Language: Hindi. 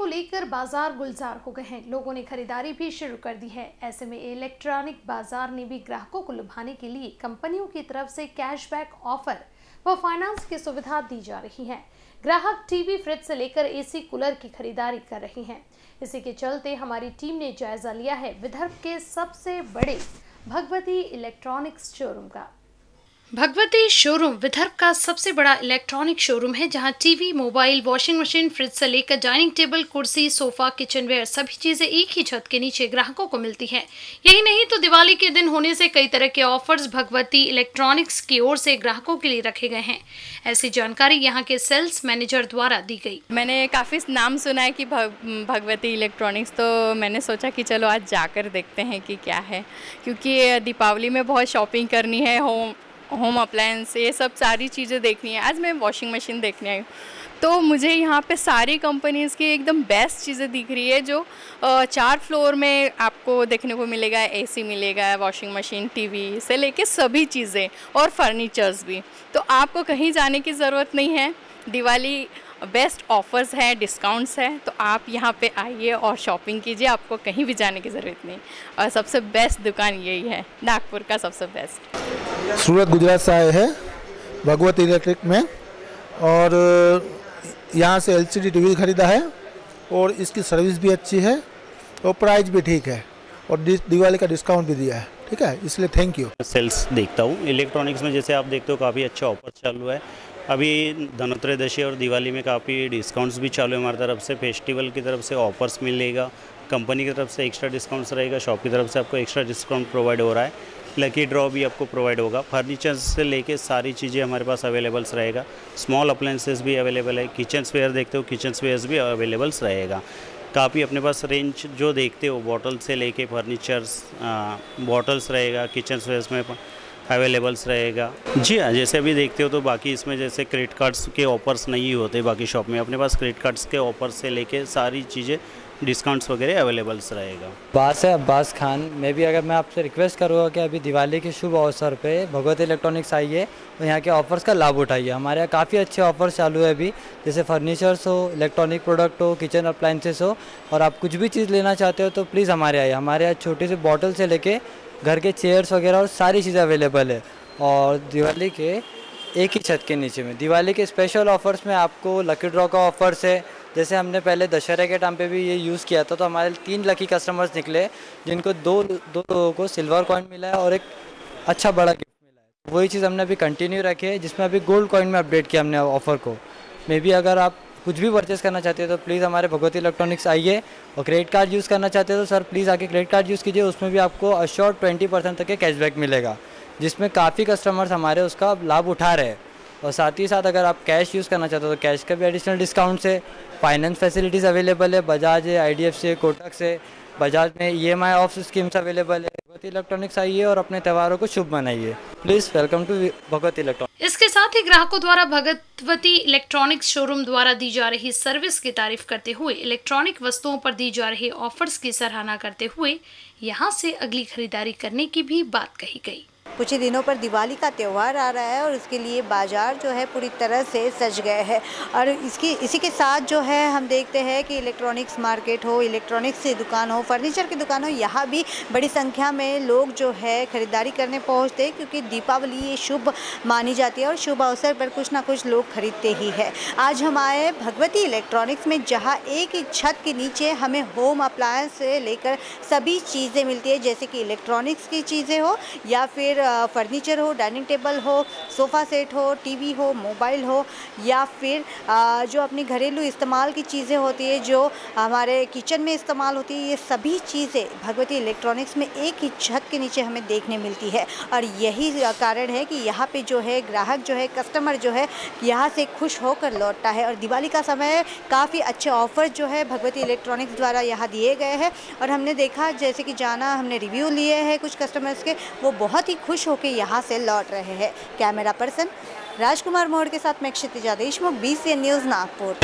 बाज़ार गुलजार हो गए हैं। लोगों ने खरीदारी भी शुरू कर दी है। ऐसे में इलेक्ट्रॉनिक बाज़ार ने भी ग्राहकों को लुभाने के लिए कंपनियों की तरफ़ से कैशबैक ऑफ़र व फाइनेंस की सुविधा दी जा रही है। ग्राहक टीवी, फ्रिज से लेकर एसी कूलर की खरीदारी कर रहे हैं। इसी के चलते हमारी टीम ने जायजा लिया है विदर्भ के सबसे बड़े भगवती इलेक्ट्रॉनिक्स शोरूम का। भगवती शोरूम विदर्भ का सबसे बड़ा इलेक्ट्रॉनिक शोरूम है, जहाँ TV mobile washing machine fridge से लेकर डाइनिंग टेबल कुर्सी सोफा किचनवेयर सभी चीज़ें एक ही छत के नीचे ग्राहकों को मिलती हैं। यही नहीं तो दिवाली के दिन होने से कई तरह के ऑफर्स भगवती इलेक्ट्रॉनिक्स की ओर से ग्राहकों के लिए रखे गए हैं। ऐसी जानकारी यहाँ के सेल्स मैनेजर द्वारा दी गई। मैंने काफ़ी नाम सुना है कि भगवती इलेक्ट्रॉनिक्स तो मैंने सोचा की चलो आज जाकर देखते हैं कि क्या है, क्योंकि दीपावली में बहुत शॉपिंग करनी है होम होम अप्लायंस ये सब सारी चीज़ें देखनी है। आज मैं वॉशिंग मशीन देखने आई हूँ। तो मुझे यहाँ पे सारी कंपनीज़ की एकदम बेस्ट चीज़ें दिख रही है जो चार फ्लोर में आपको देखने को मिलेगा एसी मिलेगा वॉशिंग मशीन टीवी से लेके सभी चीज़ें और फर्नीचर्स भी। तो आपको कहीं जाने की ज़रूरत नहीं है। दिवाली बेस्ट ऑफर्स हैं डिस्काउंट्स हैं। तो आप यहाँ पे आइए और शॉपिंग कीजिए, आपको कहीं भी जाने की ज़रूरत नहीं। और सबसे बेस्ट दुकान यही है, नागपुर का सबसे बेस्ट सूरत गुजरात से आए हैं, भगवत इलेक्ट्रिक में, और यहाँ से एलसीडी टीवी खरीदा है, और इसकी सर्विस भी अच्छी है, और प्राइस भी ठीक है, और दिवाली का डिस्काउंट भी दिया है, ठीक है, इसलिए थैंक यू सेल्स देखता हूँ, इलेक्ट्रॉनिक्स में जैसे आप देखते हो काफ़ी अच्छा ऑफ़र चालू है, अभी धनोत्रयोदशी और दिवाली में काफ़ी डिस्काउंट्स भी चालू है हमारी तरफ़ से, फेस्टिवल की तरफ़ से ऑफर्स मिलेगा, कंपनी की तरफ़ से एक्स्ट्रा डिस्काउंट्स रहेगा शॉप की तरफ़ से आपको एक्स्ट्रा डिस्काउंट प्रोवाइड हो रहा है लकी ड्रॉ भी आपको प्रोवाइड होगा। फर्नीचर से लेके सारी चीज़ें हमारे पास अवेलेबल्स रहेगा। स्मॉल अप्लाइंसेस भी अवेलेबल है। किचन स्वेयर देखते हो किचन स्वेयर्स भी अवेलेबल्स रहेगा। काफ़ी अपने पास रेंज जो देखते हो बॉटल से लेके फर्नीचर्स बॉटल्स रहेगा किचन स्वेयर्स में अवेलेबल्स रहेगा। जी हाँ जैसे अभी देखते हो तो बाकी इसमें जैसे क्रेडिट कार्ड्स के ऑफर्स नहीं होते बाकी शॉप में। अपने पास क्रेडिट कार्ड्स के ऑफ़र से लेके सारी चीज़ें डिस्काउंट्स वगैरह अवेलेबल्स रहेगा। बास है, अब्बास खान, मैं भी अगर मैं आपसे रिक्वेस्ट करूँगा कि अभी दिवाली के शुभ अवसर पे भगवत इलेक्ट्रॉनिक्स आइए और यहाँ के ऑफ़र्स का लाभ उठाइए। हमारे यहाँ काफ़ी अच्छे ऑफ़र्स चालू है अभी, जैसे फर्नीचर्स हो, इलेक्ट्रॉनिक प्रोडक्ट हो, किचन अप्लाइंसेस हो, और आप कुछ भी चीज़ लेना चाहते हो तो प्लीज़ हमारे आइए। हमारे यहाँ छोटे से बॉटल से लेके घर के चेयर्स वगैरह और सारी चीज़ें अवेलेबल है। और दिवाली के एक ही छत के नीचे में, दिवाली के स्पेशल ऑफर्स में आपको लकी ड्रॉ का ऑफर्स है जैसे हमने पहले दशहरे के टाइम पे भी ये यूज़ किया था तो हमारे तीन लकी कस्टमर्स निकले, जिनको दो दो लोगों को सिल्वर कॉइन मिला है और एक अच्छा बड़ा गिफ्ट मिला है। वही चीज़ हमने अभी कंटिन्यू रखी है, जिसमें अभी गोल्ड कॉइन में अपडेट किया हमने ऑफ़र को। मे बी अगर आप कुछ भी परचेज़ करना चाहते हो तो प्लीज़ हमारे भगवती इलेक्ट्रॉनिक्स आइए, और क्रेडिट कार्ड यूज़ करना चाहते हो तो सर प्लीज़ आके क्रेडिट कार्ड यूज़ कीजिए, उसमें भी आपको अश्योर ट्वेंटी परसेंट तक के कैशबैक मिलेगा, जिसमें काफ़ी कस्टमर्स हमारे उसका लाभ उठा रहे हैं। और साथ ही साथ अगर आप कैश यूज़ करना चाहते हो तो कैश का भी एडिशनल डिस्काउंट है फाइनेंस फैसिलिटीज़ अवेलेबल है बजाज है आई डी एफ़ कोटक से बजाज में E M I of schemes available है। भगवती इलेक्ट्रॉनिक्स आइए और अपने त्योहारों को शुभ मनाइए। Please welcome to Bhagwati electronic इसके साथ ही ग्राहकों द्वारा भगवती इलेक्ट्रॉनिक्स शोरूम द्वारा दी जा रही सर्विस की तारीफ़ करते हुए इलेक्ट्रॉनिक वस्तुओं पर दी जा रही ऑफर्स की सराहना करते हुए, यहाँ से अगली खरीदारी करने की भी बात कही गई। कुछ ही दिनों पर दिवाली का त्यौहार आ रहा है और उसके लिए बाज़ार जो है पूरी तरह से सज गए हैं। और इसकी, इसी के साथ जो है हम देखते हैं कि इलेक्ट्रॉनिक्स मार्केट हो, इलेक्ट्रॉनिक्स की दुकान हो, फर्नीचर की दुकान हो, यहाँ भी बड़ी संख्या में लोग जो है ख़रीदारी करने पहुँचते हैं क्योंकि दीपावली ये शुभ मानी जाती है और शुभ अवसर पर कुछ ना कुछ लोग खरीदते ही है। आज हम आए भगवती इलेक्ट्रॉनिक्स में, जहाँ एक ही छत के नीचे हमें होम अप्लायंस से लेकर सभी चीज़ें मिलती है, जैसे कि इलेक्ट्रॉनिक्स की चीज़ें हो या फिर फर्नीचर हो डाइनिंग टेबल हो सोफ़ा सेट हो टीवी हो मोबाइल हो, या फिर जो अपनी घरेलू इस्तेमाल की चीज़ें होती है, जो हमारे किचन में इस्तेमाल होती है, ये सभी चीज़ें भगवती इलेक्ट्रॉनिक्स में एक ही छत के नीचे हमें देखने मिलती है। और यही कारण है कि यहाँ पे जो है, ग्राहक जो है कस्टमर जो है, यहाँ से खुश होकर लौटता है। और दिवाली का समय काफ़ी अच्छे ऑफ़र जो है, भगवती इलेक्ट्रॉनिक्स द्वारा यहाँ दिए गए हैं। और हमने देखा, जैसे कि जाना, हमने रिव्यू लिए हैं कुछ कस्टमर्स के, वो बहुत ही खुश होकर यहाँ से लौट रहे हैं। कैमरा पर्सन राजकुमार मोड़ के साथ मैं क्षितिजा देशमुख बी न्यूज़ नागपुर।